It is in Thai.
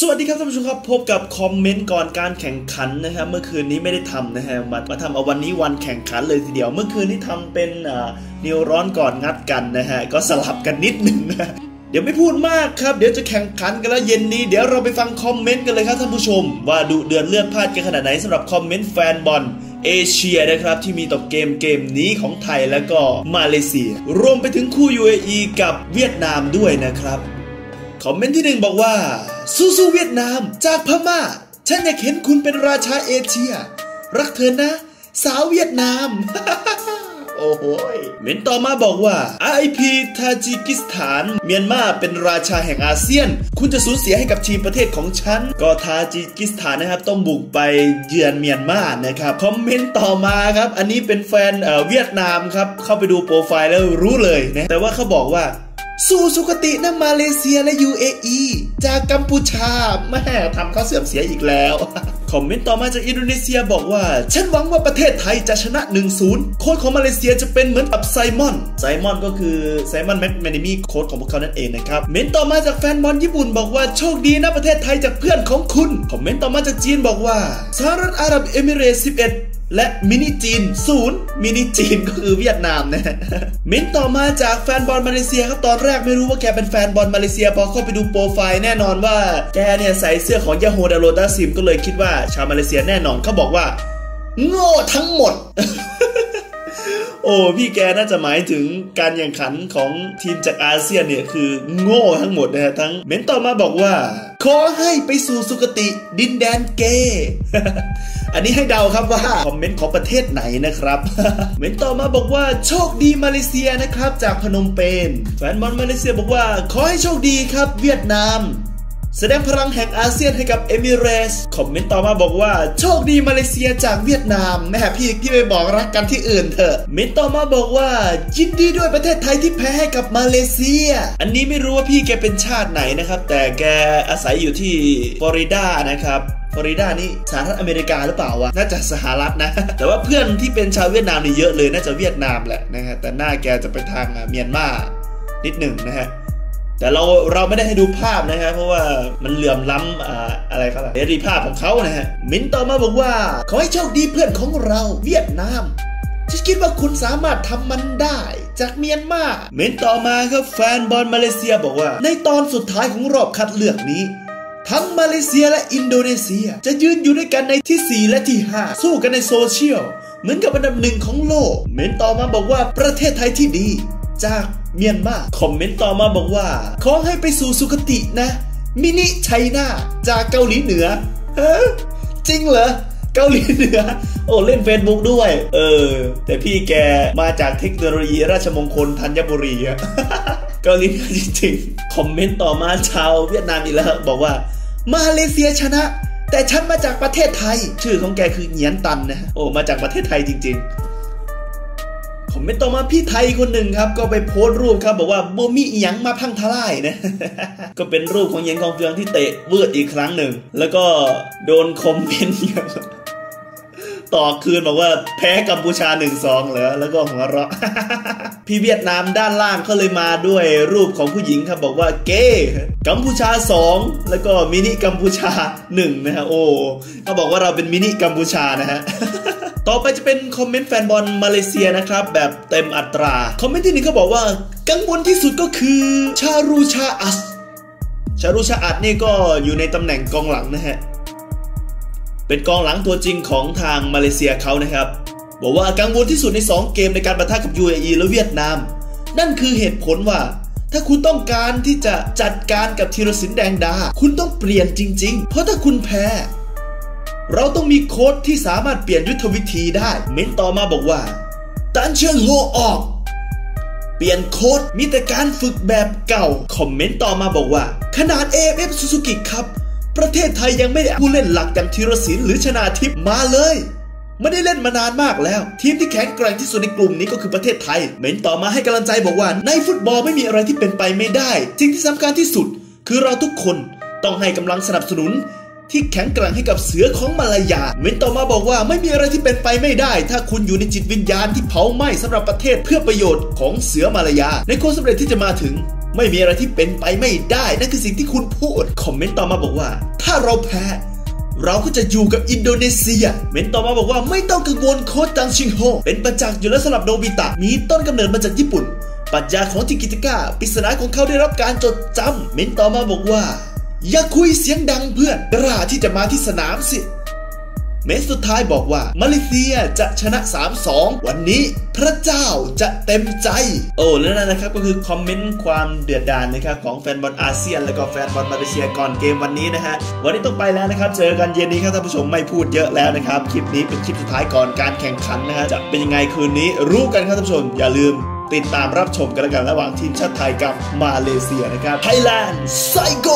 สวัสดีครับท่านผู้ชมครับพบกับคอมเมนต์ก่อนการแข่งขันนะครับเมื่อคืนนี้ไม่ได้ทำนะฮะมามาทำเอาวันนี้วันแข่งขันเลยทีเดียว เมื่อคืนนี้ทำเป็นนิวร้อนก่อนงัดกันนะฮะก็สลับกันนิดนึงนะเดี๋ยวไม่พูดมากครับ เดี๋ยวจะแข่งขันกันแล้วเย็นนี้ เดี๋ยวเราไปฟังคอมเมนต์กันเลยครับท่านผู้ชม ว่าดูเดือดเลือดพลาดกันขนาดไหนสำหรับคอมเมนต์แฟนบอลเอเชียนะครับที่มีต่อเกมเกมนี้ของไทยแล้วก็มาเลเซีย รวมไปถึงคู่ UAE กับเวียดนามด้วยนะครับ คอมเมนต์ที่หนึ่งบอกว่า สู้ๆเวียดนาม จากพม่า ฉันอยากเห็นคุณเป็นราชาเอเชีย รักเธอนะ สาวเวียดนาม โอ้โหเมนต์ต่อมาบอกว่า IP ทาจิกิสถาน เมียนมาเป็นราชาแห่งอาเซียน คุณจะสูญเสียให้กับทีมประเทศของฉัน ก็ทาจิกิสถานนะครับ ต้องบุกไปเยือนเมียนมานะครับ คอมเมนต์ต่อมาครับ อันนี้เป็นแฟนเวียดนามครับ เข้าไปดูโปรไฟล์แล้วรู้เลยนะ แต่ว่าเขาบอกว่า สู่สุคตินะมาเลเซียและ UAE จากกัมพูชาแม่ทำเขาเสื่อมเสียอีกแล้ว คอมเมนต์ต่อมาจากอินโดนีเซียบอกว่า ฉันหวังว่าประเทศไทยจะชนะ 1-0 โค้ชของมาเลเซียจะเป็นเหมือนกับไซมอน ไซมอนก็คือ ไซมอนแม็คเมเนมีโค้ชของพวกเขานั่นเองนะครับ เมนต์ต่อมาจากแฟนบอลญี่ปุ่นบอกว่าโชคดีนะประเทศไทยจากเพื่อนของคุณ คอมเมนต์ต่อมาจากจีนบอกว่าสหรัฐอาหรับเอมิเรตส์11 และมินิจีนศูนย์มินิจีนก็คือเวียดนามนะมินต่อมาจากแฟนบอลมาเลเซียครับตอนแรกไม่รู้ว่าแกเป็นแฟนบอลมาเลเซียพอเข้าไปดูโปรไฟล์แน่นอนว่าแกเนี่ยใส่เสื้อของยาโฮดาโรตาซิมก็เลยคิดว่าชาวมาเลเซียแน่นอนเขาบอกว่า โง่ทั้งหมด โอ้พี่แกน่าจะหมายถึงการแข่งขันของทีมจากอาเซียนเนี่ยคือโง่ทั้งหมดนะฮะทั้งเมนต่อมาบอกว่า ขอให้ไปสู่สุคติดินแดนเกอันนี้ให้เดาครับว่า คอมเมนต์ของประเทศไหนนะครับเมนต่อมาบอกว่าโชคดีมาเลเซียนะครับ จากพนมเปญแฟนบอลมาเลเซียบอกว่า ขอให้โชคดีครับเวียดนาม แสดงพลังแห่งอาเซียนให้กับเอมิเรสคอมเมนต์ต่อมาบอกว่า โชคดีมาเลเซียจากเวียดนามแม่พี่พี่ไปบอกรักกันที่อื่นเถอะเมนต่อมาบอกว่ายินดีด้วยประเทศไทยที่แพ้ให้กับมาเลเซีย อันนี้ไม่รู้ว่าพี่แกเป็นชาติไหนนะครับ แต่แกอาศัยอยู่ที่ฟลอริดานะครับฟลอริดานี่สหรัฐอเมริกาหรือเปล่าวะ น่าจะสหรัฐนะ แต่ว่าเพื่อนที่เป็นชาวเวียดนามนี่เยอะเลย น่าจะเวียดนามแหละนะฮะ แต่หน้าแกจะไปทางเมียนมานิดหนึ่งนะฮะ แต่เราเราไม่ได้ให้ดูภาพนะครับเพราะว่ามันเหลื่อมล้ำอะอะไรครับเสรีภาพของเขานะฮะมินต่อมาบอกว่า ขอให้โชคดีเพื่อนของเราเวียดนามฉันคิดว่าคุณสามารถทำมันได้ จากเมียนมาเมนต่อมาครับแฟนบอลมาเลเซียบอกว่า ในตอนสุดท้ายของรอบคัดเลือกนี้ ทั้งมาเลเซียและอินโดนีเซีย จะยืนอยู่ด้วยกันในที่ 4 และที่ 5 สู้กันในโซเชียล เหมือนกับอันดับหนึ่งของโลก เมนต์ต่อมาบอกว่าประเทศไทยที่ดี จากเมียนมาคอมเมนต์ต่อมาบอกว่า ขอให้ไปสู่สุคตินะ mini China จากเกาหลีเหนือฮะจริงเหรอเกาหลีเหนือ โอ้ เล่นเฟซบุ๊กด้วย เออ แต่พี่แกมาจากเทคโนโลยีราชมงคลธัญบุรีอะเกาหลีเหนือจริงๆ คอมเมนต์ต่อมาชาวเวียดนามอีกแล้ว บอกว่า มาเลเซียชนะ แต่ฉันมาจากประเทศไทย ชื่อของแกคือเงียนตันนะ โอ้ มาจากประเทศไทยจริง ๆ มเป็นต่อมาพี่ไทยคนหนึ่งครับ ก็ไปโพสต์รูปครับบอกว่าโบมีอีหยังมาพังทลายนะ ก็เป็นรูปของเย็นกองเฟืองที่เตะเวืดอีกครั้งหนึ่ง แล้วก็โดนคอมเมนต์ต่อคืนบอกว่าแพ้กัมพูชาหนึ่งสองเหรอ แล้วก็หัวเราะ พี่เวียดนามด้านล่างเขาเลยมาด้วยรูปของผู้หญิงครับบอกว่าเก้กัมพูชาสองแล้วก็มินิกัมพูชาหนึ่งนะฮะโอ้เขาบอกว่าเราเป็นมินิกัมพูชานะฮะ ต่อไปจะเป็นคอมเมนต์แฟนบอลมาเลเซียนะครับ แบบเต็มอัตรา คอมเมนต์ที่หนึ่งเขาบอกว่า กังวลที่สุดก็คือชาห์รูล ซาอัด ชาห์รูล ซาอัดนี่ก็อยู่ในตำแหน่งกองหลังนะฮะ เป็นกองหลังตัวจริงของทางมาเลเซียเขานะครับ บอกว่ากังวลที่สุดใน 2 เกมในการประทะกับ UAE และเวียดนาม นั่นคือเหตุผลว่าถ้าคุณต้องการที่จะจัดการกับธีรศิลป์แดงดา คุณต้องเปลี่ยนจริง ๆ เพราะถ้าคุณแพ้ เราต้องมีโค้ดที่สามารถเปลี่ยนยุทธวิธีได้ เม้นต่อมาบอกว่า ตันเชิงโฮออก เปลี่ยนโค้ดมีแต่การฝึกแบบเก่า คอมเมนต์ต่อมาบอกว่า ขนาด AFF Suzuki ครับ ประเทศไทยยังไม่ได้ผู้เล่นหลักอย่างธีรศิลป์หรือชนาทิพมาเลยไม่ได้เล่นมานานมากแล้ว ทีมที่แข็งแกร่งที่สุดในกลุ่มนี้ก็คือประเทศไทย เมนต่อมาให้กำลังใจบอกว่า ในฟุตบอลไม่มีอะไรที่เป็นไปไม่ได้สิ่งที่สำคัญที่สุด คือเราทุกคนต้องให้กำลังสนับสนุน ที่แข็งแกร่งให้กับเสือของมาลายาเมนต่อมาบอกว่าไม่มีอะไรที่เป็นไปไม่ได้ ถ้าคุณอยู่ในจิตวิญญาณที่เผาไหม้สำหรับประเทศเพื่อประโยชน์ของเสือมาลายา ในความสำเร็จที่จะมาถึง ไม่มีอะไรที่เป็นไปไม่ได้นั่นคือสิ่งที่คุณพูดคอมเมนต์ต่อมาบอกว่า ถ้าเราแพ้เราก็จะอยู่กับอินโดนีเซีย เมนต่อมาบอกว่าไม่ต้องกังวลโค้ชตังชิงโฮ เป็นประจักษ์อยู่แล้วสำหรับโนบิตะ มีต้นกำเนิดมาจากญี่ปุ่นปรัชญาของทิกิตก้าปริศนาของเขาได้รับการจดจำเมนต่อมาบอกว่า อย่าคุยเสียงดังเพื่อนกล้าที่จะมาที่สนามสิ เมสสุดท้ายบอกว่า มาเลเซียจะชนะ 3-2 วันนี้พระเจ้าจะเต็มใจ โอ้แล้วนั่นนะครับก็คือคอมเมนต์ความเดือดดาลนะครับของแฟนบอลอาเซียน แล้วก็แฟนบอลมาเลเซียก่อนเกมวันนี้นะฮะวันนี้ต้องไปแล้วนะครับเจอกันเย็นนี้ครับท่านผู้ชมไม่พูดเยอะแล้วนะครับคลิปนี้เป็นคลิปสุดท้ายก่อนการแข่งขันนะฮะจะเป็นยังไงคืนนี้รู้กันครับท่านผู้ชมอย่าลืม ติดตามรับชมกันแล้วกันระหว่างทีมชาติไทยกับมาเลเซียนะครับไทยแลนด์ไซโก